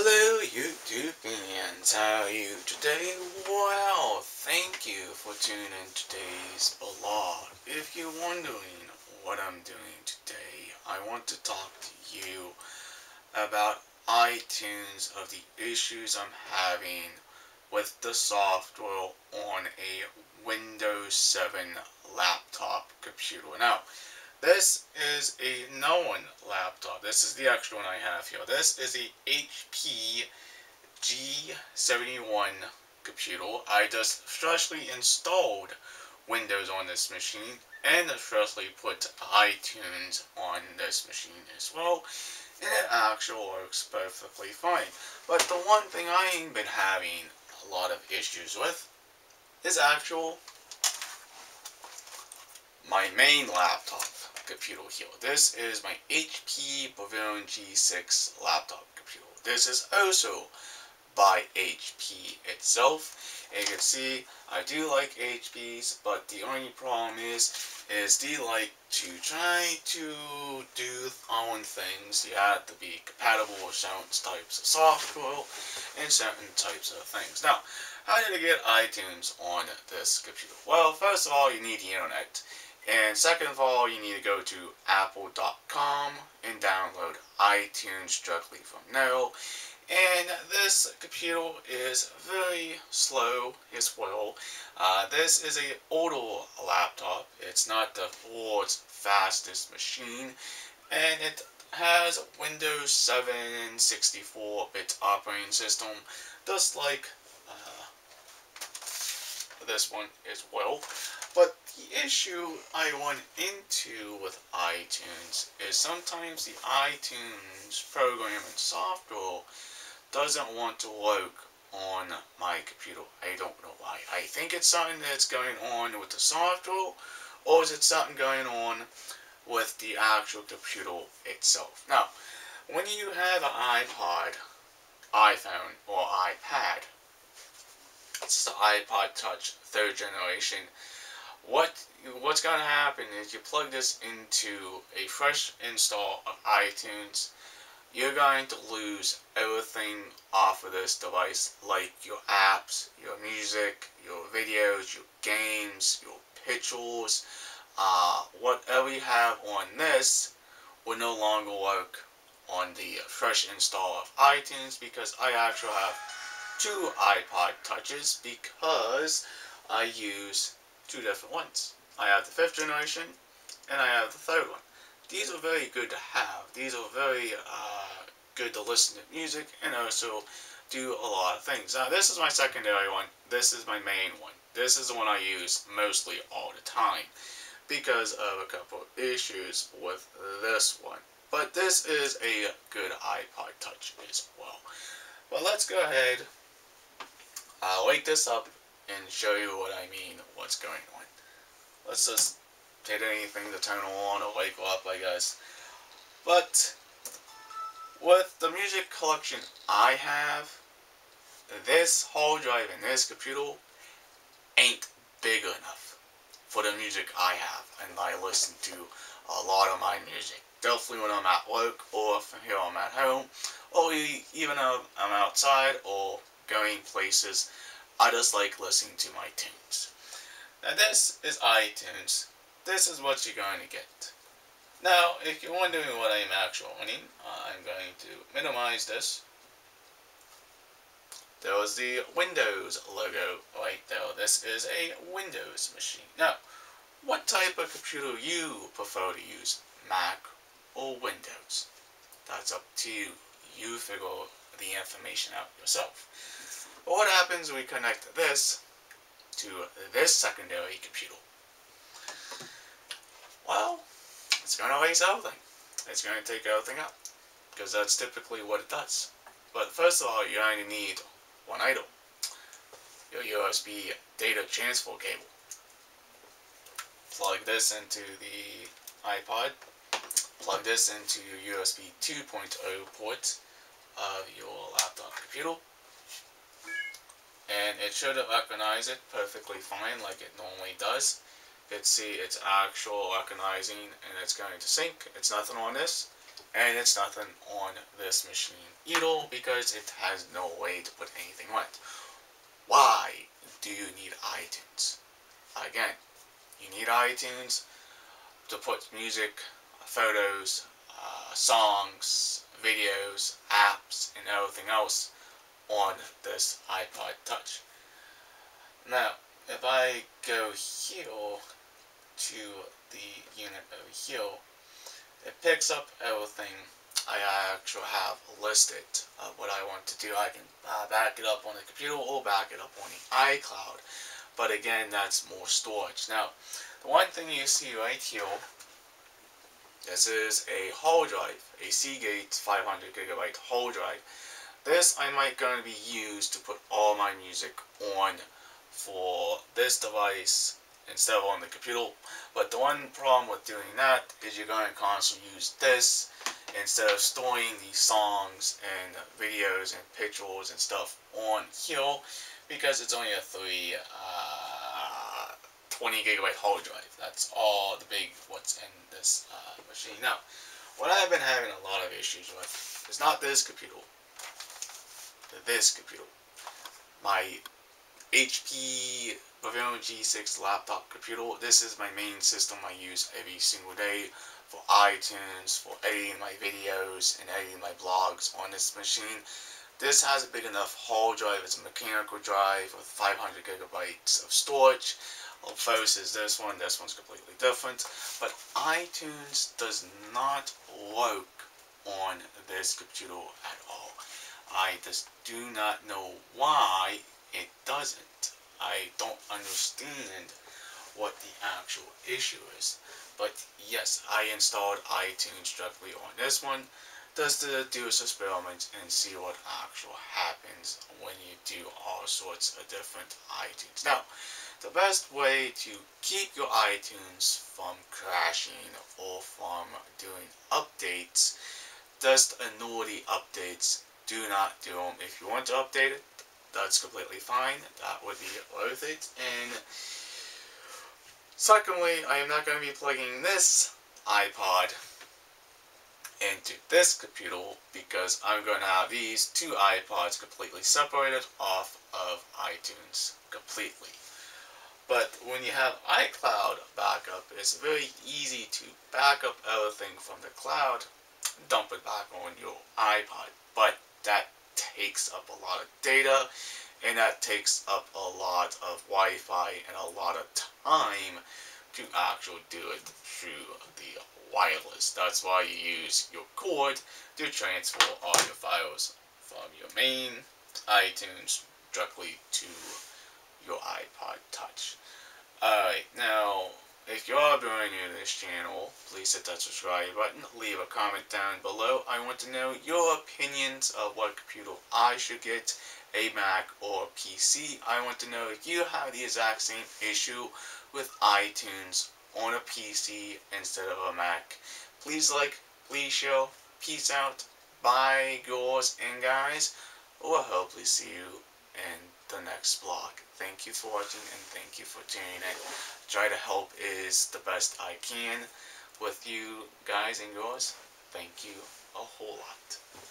Hello YouTube how are you today? Well, thank you for tuning in today's blog. If you're wondering what I'm doing today, I want to talk to you about iTunes of the issues I'm having with the software on a Windows 7 laptop computer. Now, this is a known laptop. This is the extra one I have here. This is a HP G71 computer. I just freshly installed Windows on this machine and freshly put iTunes on this machine as well. And it actually works perfectly fine. But the one thing I ain't been having a lot of issues with is actual my main laptop computer here. This is my HP Pavilion G6 laptop computer. This is also by HP itself. And you can see I do like HPs, but the only problem is, is they like to try to do own things. You have to be compatible with certain types of software and certain types of things. Now, how did I get iTunes on this computer? Well, first of all, you need the internet. And second of all, you need to go to apple.com and download iTunes directly from there. And this computer is very slow as well. Uh, this is a older laptop. It's not the world's fastest machine. And it has Windows 7 64-bit operating system, just like uh, this one as well. But the issue I run into with iTunes is sometimes the iTunes program and software doesn't want to work on my computer. I don't know why. I think it's something that's going on with the software, or is it something going on with the actual computer itself? Now, when you have an iPod, iPhone, or iPad, it's the iPod Touch third generation, what what's going to happen is you plug this into a fresh install of iTunes. You're going to lose everything off of this device like your apps, your music, your videos, your games, your pictures, uh, whatever you have on this will no longer work on the fresh install of iTunes because I actually have two iPod touches because I use two different ones. I have the fifth generation, and I have the third one. These are very good to have. These are very uh, good to listen to music and also do a lot of things. Now, this is my secondary one. This is my main one. This is the one I use mostly all the time because of a couple of issues with this one. But this is a good iPod Touch as well. But let's go ahead, uh, wake this up, and show you what I mean, what's going on. Let's just hit anything to turn on or wake up, I guess. But, with the music collection I have, this hard drive and this computer ain't big enough for the music I have, and I listen to a lot of my music. Definitely when I'm at work, or here I'm at home, or even if I'm outside, or going places I just like listening to my tunes. Now this is iTunes. This is what you're going to get. Now, if you're wondering what I'm actually uh, I'm going to minimize this. There was the Windows logo right there. This is a Windows machine. Now, what type of computer you prefer to use? Mac or Windows? That's up to you. You figure the information out yourself. But what happens when we connect this to this secondary computer? Well, it's going to erase everything. It's going to take everything out. Because that's typically what it does. But first of all, you're going to need one item. Your USB data transfer cable. Plug this into the iPod. Plug this into your USB 2.0 port of your laptop computer and it should recognize it perfectly fine like it normally does. You see it's actual recognizing and it's going to sync. It's nothing on this. and it's nothing on this machine either because it has no way to put anything on it. Why do you need iTunes? Again, you need iTunes to put music, photos, uh, songs, videos, apps, and everything else on this iPod Touch. Now, if I go here to the unit over here, it picks up everything I actually have listed uh, what I want to do. I can uh, back it up on the computer or back it up on the iCloud. But again, that's more storage. Now, the one thing you see right here, this is a hard drive, a Seagate 500 gigabyte hard drive. This I might going to be used to put all my music on for this device instead of on the computer. But the one problem with doing that is you're going to constantly use this instead of storing these songs and videos and pictures and stuff on here because it's only a 3 uh, 20 gigabyte hard drive. That's all the big what's in this uh, machine. Now, what I've been having a lot of issues with is not this computer, this computer. My HP Pavilion G6 laptop computer. This is my main system I use every single day for iTunes, for editing my videos and editing my blogs on this machine. This has a big enough hard drive. It's a mechanical drive with 500 gigabytes of storage. Versus this one, this one's completely different. But iTunes does not work on this computer at all. I just do not know why it doesn't. I don't understand what the actual issue is. But yes, I installed iTunes directly on this one just to do a experiment and see what actually happens when you do all sorts of different iTunes. Now, the best way to keep your iTunes from crashing or from doing updates, just ignore the updates. Do not do them. If you want to update it, that's completely fine. That would be worth it. And secondly, I am not going to be plugging this iPod into this computer because I'm going to have these two iPods completely separated off of iTunes completely. But when you have iCloud backup, it's very easy to back up everything from the cloud, dump it back on your iPod. But that takes up a lot of data and that takes up a lot of Wi-Fi and a lot of time to actually do it through the wireless. That's why you use your cord to transfer all your files from your main iTunes directly to your iPod Touch. Alright, now if you are brand new to this channel, please hit that subscribe button, leave a comment down below. I want to know your opinions of what computer I should get, a Mac or a PC. I want to know if you have the exact same issue with iTunes on a PC instead of a Mac. Please like, please share, peace out, bye girls and guys. We'll hopefully see you in the next vlog. Thank you for watching and thank you for tuning in. Try to help is the best I can with you guys and girls. Thank you a whole lot.